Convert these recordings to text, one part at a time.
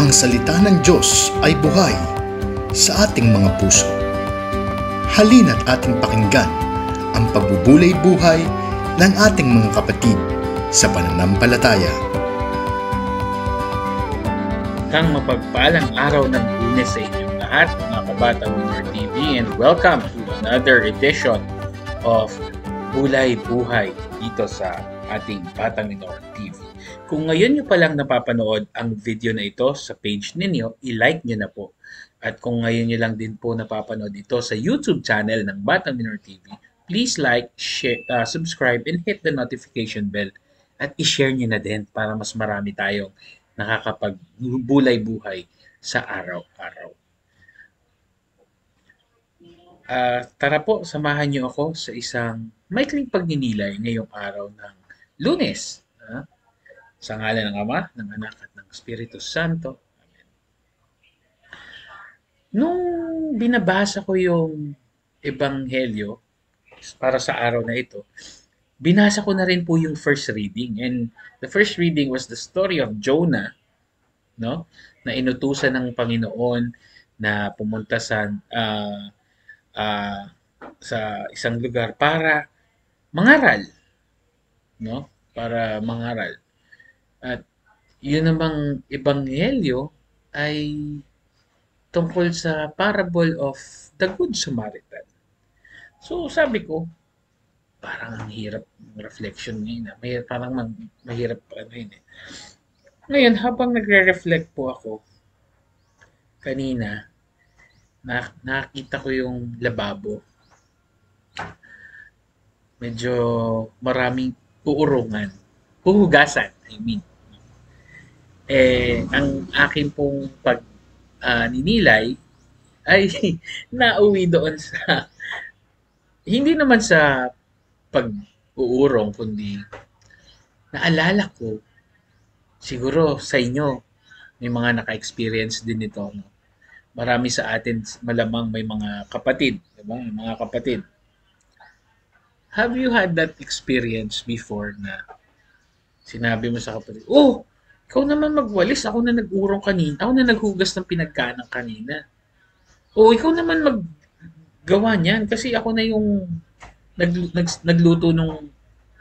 Ang salita ng Diyos ay buhay sa ating mga puso. Halina't ating pakinggan ang pagbubulay buhay ng ating mga kapatid sa pananampalataya. Kang mapagpalang araw ng lunes sa inyong lahat, mga kabatang Winner TV, and welcome to another edition of Bulay Buhay dito sa ating Batang Minor TV. Kung ngayon nyo palang napapanood ang video na ito sa page ninyo, i-like nyo na po. At kung ngayon nyo lang din po napapanood ito sa YouTube channel ng Batang Minor TV, please like, share, uh, subscribe, and hit the notification bell. At i-share nyo na din para mas marami tayong nakakapagbulay-buhay sa araw-araw. Uh, tara po, samahan niyo ako sa isang maikling pagninilay ngayong araw ng lunes. Sa ngalan ng Ama, ng Anak at ng Espiritu Santo. Amen. Nung binabasa ko yung Ebanghelyo para sa araw na ito, binasa ko na rin po yung first reading. And the first reading was the story of Jonah, no? na inutusan ng Panginoon na pumunta sa uh, uh, sa isang lugar para mangaral, no? Para mangaral. At yun namang ebanghelyo ay tungkol sa parable of the Good Samaritan. So sabi ko, parang ang hirap ng reflection ngayon. Ah. May, parang mag, mahirap pa ano yun eh. Ngayon, habang nagre-reflect po ako, kanina, na, nakita ko yung lababo. Medyo maraming puurungan. Puhugasan, I mean eh, ang akin pong pag uh, ninilay ay nauwi doon sa hindi naman sa pag-uurong kundi naalala ko siguro sa inyo may mga naka-experience din nito no? marami sa atin malamang may mga kapatid diba? may mga kapatid have you had that experience before na sinabi mo sa kapatid oh ikaw naman magwalis. Ako na nag-urong kanina. Ako na naghugas ng pinagkanang kanina. O ikaw naman maggawa niyan. Kasi ako na yung nag, nag, nagluto ng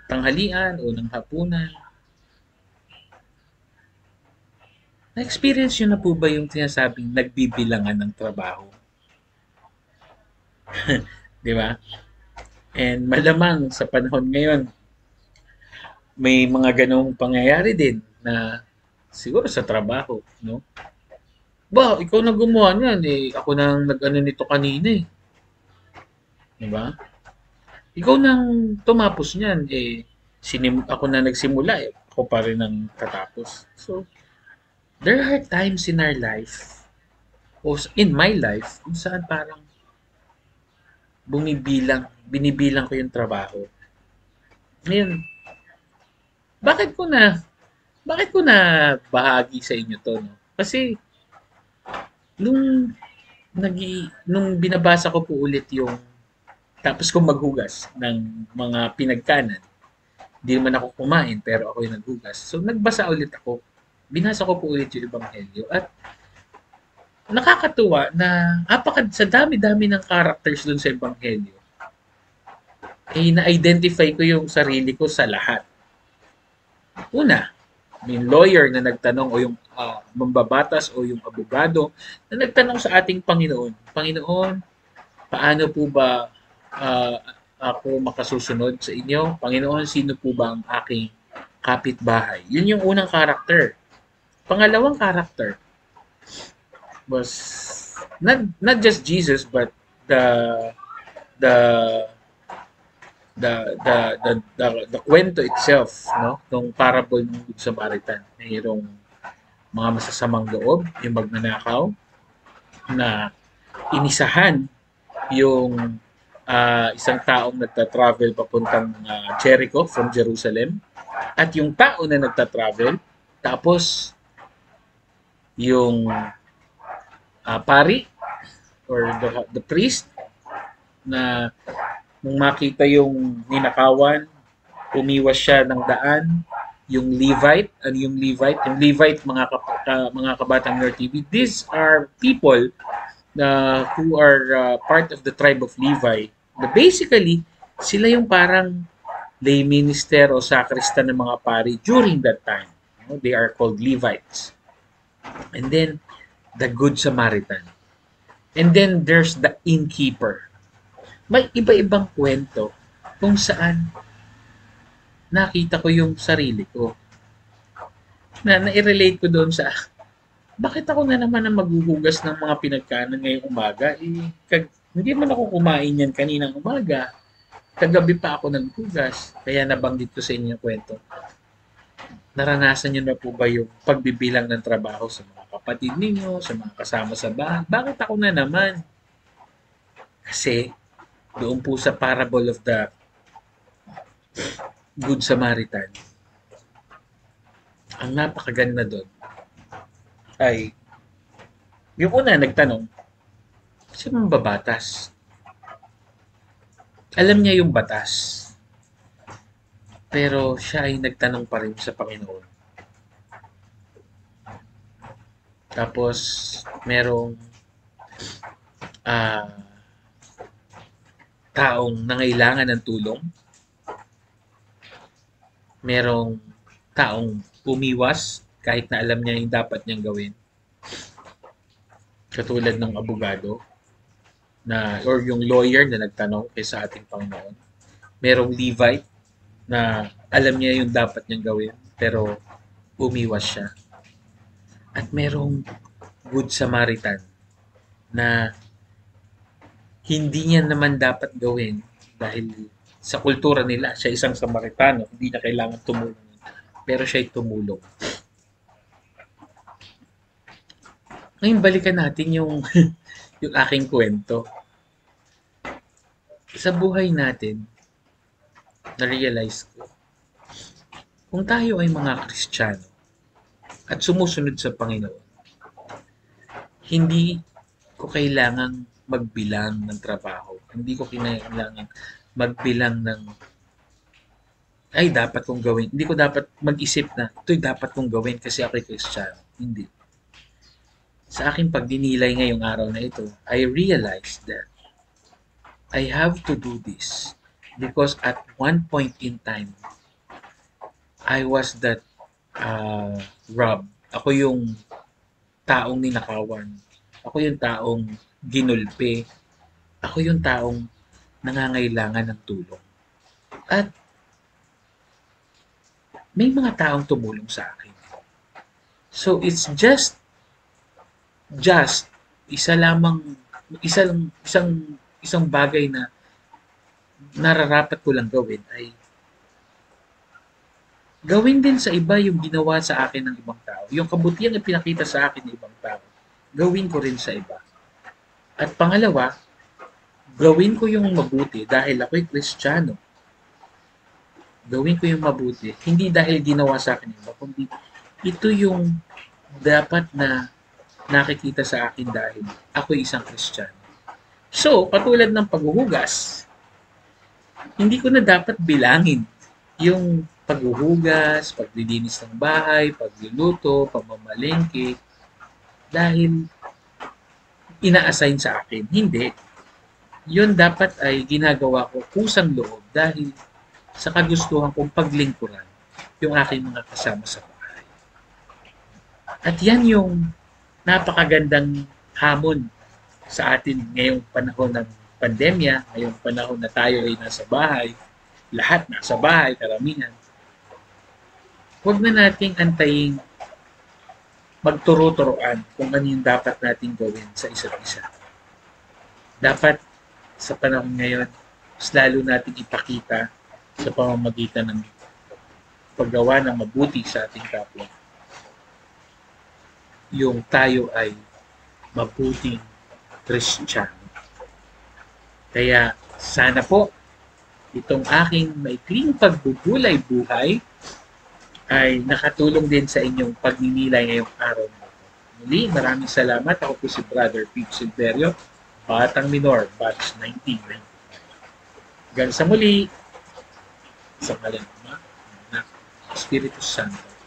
tanghalian o ng hapunan. Na-experience yun na po ba yung sinasabing nagbibilangan ng trabaho? Di ba? And malamang sa panahon ngayon, may mga ganong pangyayari din na Siguro sa trabaho, no? Ba, ikaw na gumawa niyan eh. Ako nang nag-ano nito kanina eh. 'Di ba? Ikaw nang tumapos niyan eh. Sinim ako na nagsimula eh. Ako pa rin ang tatapos. So, there are times in our life o in my life kung saan parang bumibilang, binibilang ko yung trabaho. Ngayon, bakit ko na bakit ko na bahagi sa inyo to? No? Kasi, nung, nagi, nung binabasa ko po ulit yung tapos ko maghugas ng mga pinagkanan, hindi naman ako kumain pero ako yung naghugas. So nagbasa ulit ako. Binasa ko po ulit yung Ebanghelyo at nakakatuwa na apakad sa dami-dami ng characters dun sa Ebanghelyo, eh na-identify ko yung sarili ko sa lahat. Una, may lawyer na nagtanong o yung uh, mambabatas o yung abogado na nagtanong sa ating Panginoon, Panginoon, paano po ba uh, ako makasusunod sa inyo? Panginoon, sino po ba ang aking kapitbahay? Yun yung unang karakter. Pangalawang karakter was not not just Jesus but the the the the the the, the kwento itself no? Ng parable ng Good Samaritan mayroong mga masasamang loob yung magnanakaw na inisahan yung uh, isang taong nagta-travel papuntang uh, Jericho from Jerusalem at yung tao na nagta-travel tapos yung uh, pari or the, the priest na Nung makita yung ninakawan, umiwas siya ng daan yung Levite, ano yung Levite? Yung Levite, mga, kap- uh, mga kabatang Nerd TV, these are people na who are uh, part of the tribe of Levi. Na basically, sila yung parang lay minister o sakristan ng mga pari during that time. You know, they are called Levites. And then, the Good Samaritan. And then, there's the innkeeper. May iba-ibang kwento kung saan nakita ko yung sarili ko. Na na-relate ko doon sa bakit ako na naman ang maghuhugas ng mga pinagkanan ngayong umaga? Eh, kag, hindi man ako kumain yan kaninang umaga. Kagabi pa ako naghugas. Kaya nabanggit ko sa inyo yung kwento. Naranasan niyo na po ba yung pagbibilang ng trabaho sa mga kapatid ninyo, sa mga kasama sa bahay? Bakit ako na naman? Kasi doon po sa parable of the Good Samaritan, ang napakaganda doon ay yung una nagtanong, sino ang babatas? Alam niya yung batas. Pero siya ay nagtanong pa rin sa Panginoon. Tapos, merong uh, taong nangailangan ng tulong. Merong taong umiwas kahit na alam niya yung dapat niyang gawin. Katulad ng abogado na or yung lawyer na nagtanong kay sa ating Panginoon. Merong Levite na alam niya yung dapat niyang gawin pero umiwas siya. At merong Good Samaritan na hindi niya naman dapat gawin dahil sa kultura nila, siya isang Samaritano, hindi na kailangan tumulong. Pero siya ay tumulong. Ngayon, balikan natin yung, yung aking kwento. Sa buhay natin, na-realize ko, kung tayo ay mga Kristiyano at sumusunod sa Panginoon, hindi ko kailangang magbilang ng trabaho. Hindi ko kailangan magbilang ng ay dapat kong gawin. Hindi ko dapat mag-isip na ito'y dapat kong gawin kasi ako'y Kristiyano. Hindi sa aking pagdinilay ngayong araw na ito, I realized that I have to do this because at one point in time, I was that uh, Rob. Ako yung taong ninakawan. Ako yung taong ginulpe. Ako yung taong nangangailangan ng tulong. At may mga taong tumulong sa akin. So it's just just isa lamang isang isang isang bagay na nararapat ko lang gawin ay gawin din sa iba yung ginawa sa akin ng ibang tao. Yung kabutihan na pinakita sa akin ng ibang tao, gawin ko rin sa iba. At pangalawa, gawin ko yung mabuti dahil ako'y kristyano. Gawin ko yung mabuti, hindi dahil ginawa sa akin iba, kundi ito yung dapat na nakikita sa akin dahil ako isang Kristiyano. So, katulad ng paghuhugas, hindi ko na dapat bilangin yung paghuhugas, paglilinis ng bahay, pagluluto, pamamalengke, dahil ina-assign sa akin. Hindi. Yun dapat ay ginagawa ko kusang loob dahil sa kagustuhan kong paglingkuran yung aking mga kasama sa bahay. At yan yung napakagandang hamon sa atin ngayong panahon ng pandemya, ngayong panahon na tayo ay nasa bahay, lahat nasa bahay, karamihan. Huwag na nating antayin magturo-turoan kung ano yung dapat nating gawin sa isa't isa. Dapat sa panahon ngayon, mas lalo nating ipakita sa pamamagitan ng paggawa ng mabuti sa ating kapwa yung tayo ay mabuting Kristiyano. Kaya sana po itong aking maikling pagbubulay buhay ay nakatulong din sa inyong pagninilay ngayong araw na ito. Muli, maraming salamat. Ako po si Brother Pete Silverio, Batang Minor, Batch 1990. Hanggang sa muli, sa ngalan ng Espiritu Santo.